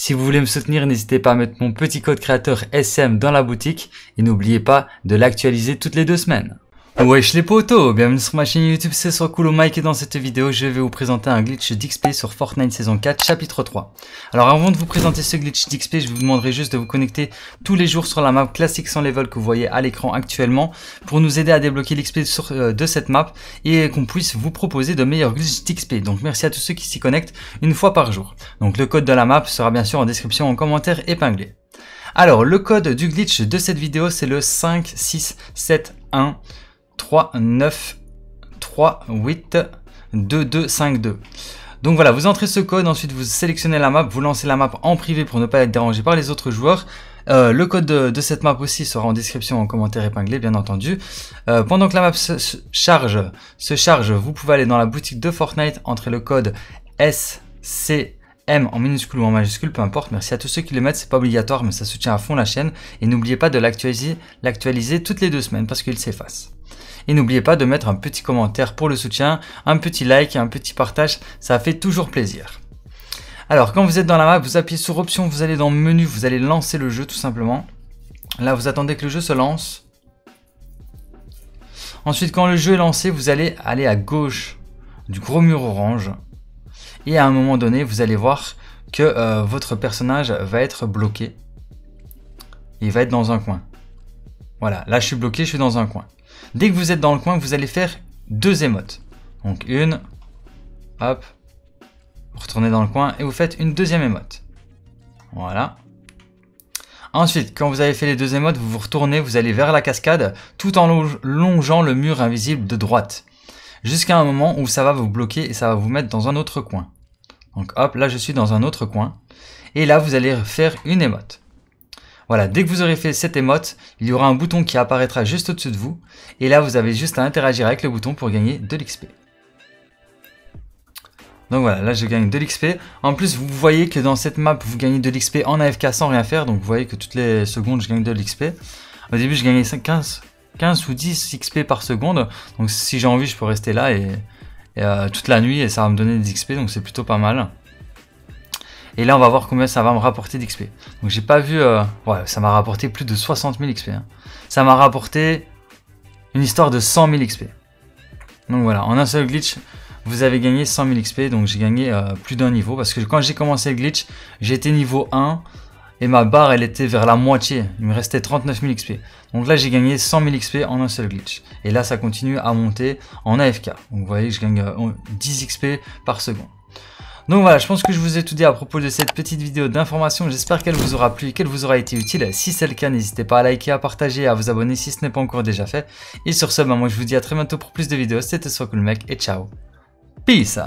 Si vous voulez me soutenir, n'hésitez pas à mettre mon petit code créateur SM dans la boutique et n'oubliez pas de l'actualiser toutes les deux semaines. Wesh les potos, bienvenue sur ma chaîne YouTube, c'est Cool Mike et dans cette vidéo je vais vous présenter un glitch d'XP sur Fortnite saison 4 chapitre 3. Alors avant de vous présenter ce glitch d'XP, je vous demanderai juste de vous connecter tous les jours sur la map classique sans level que vous voyez à l'écran actuellement pour nous aider à débloquer l'XP euh, de cette map et qu'on puisse vous proposer de meilleurs glitches d'XP. Donc merci à tous ceux qui s'y connectent une fois par jour. Donc le code de la map sera bien sûr en description en commentaire épinglé. Alors le code du glitch de cette vidéo c'est le 5671 3, 9, 3, 8, 2, 2, 5, 2. Donc voilà, vous entrez ce code, ensuite vous sélectionnez la map, vous lancez la map en privé pour ne pas être dérangé par les autres joueurs. Euh, le code de, cette map aussi sera en description en commentaire épinglé, bien entendu. Euh, pendant que la map se, charge, se charge, vous pouvez aller dans la boutique de Fortnite, entrer le code SCM en minuscule ou en majuscule, peu importe. Merci à tous ceux qui le mettent, c'est pas obligatoire, mais ça soutient à fond la chaîne. Et n'oubliez pas de l'actualiser toutes les deux semaines parce qu'il s'efface. Et n'oubliez pas de mettre un petit commentaire pour le soutien, un petit like un petit partage, ça fait toujours plaisir. Alors quand vous êtes dans la map, vous appuyez sur option, vous allez dans menu, vous allez lancer le jeu tout simplement. Là vous attendez que le jeu se lance. Ensuite quand le jeu est lancé, vous allez aller à gauche du gros mur orange. Et à un moment donné, vous allez voir que euh, votre personnage va être bloqué. Il va être dans un coin. Voilà, là je suis bloqué, je suis dans un coin. Dès que vous êtes dans le coin, vous allez faire deux émotes. Donc une, hop, vous retournez dans le coin et vous faites une deuxième émote. Voilà. Ensuite, quand vous avez fait les deux émotes, vous vous retournez, vous allez vers la cascade, tout en longeant le mur invisible de droite. Jusqu'à un moment où ça va vous bloquer et ça va vous mettre dans un autre coin. Donc hop, là je suis dans un autre coin. Et là, vous allez faire une émote. Voilà, dès que vous aurez fait cette émote, il y aura un bouton qui apparaîtra juste au-dessus de vous. Et là, vous avez juste à interagir avec le bouton pour gagner de l'XP. Donc voilà, là je gagne de l'XP. En plus, vous voyez que dans cette map, vous gagnez de l'XP en AFK sans rien faire. Donc vous voyez que toutes les secondes, je gagne de l'XP. Au début, je gagnais 15, 15 ou 10 XP par seconde. Donc si j'ai envie, je peux rester là et, euh, toute la nuit et ça va me donner des XP. Donc c'est plutôt pas mal. Et là, on va voir combien ça va me rapporter d'XP. Donc j'ai pas vu... Euh, ouais, ça m'a rapporté plus de 60 000 XP. Ça m'a rapporté une histoire de 100 000 XP. Donc voilà, en un seul glitch, vous avez gagné 100 000 XP. Donc j'ai gagné euh, plus d'un niveau. Parce que quand j'ai commencé le glitch, j'étais niveau 1. Et ma barre, elle était vers la moitié. Il me restait 39 000 XP. Donc là, j'ai gagné 100 000 XP en un seul glitch. Et là, ça continue à monter en AFK. Donc vous voyez, je gagne 10 euh, XP par seconde. Donc voilà, je pense que je vous ai tout dit à propos de cette petite vidéo d'information. J'espère qu'elle vous aura plu, qu'elle vous aura été utile. Si c'est le cas, n'hésitez pas à liker, à partager, à vous abonner si ce n'est pas encore déjà fait. Et sur ce, bah, moi je vous dis à très bientôt pour plus de vidéos. C'était Cool Mec et ciao. Peace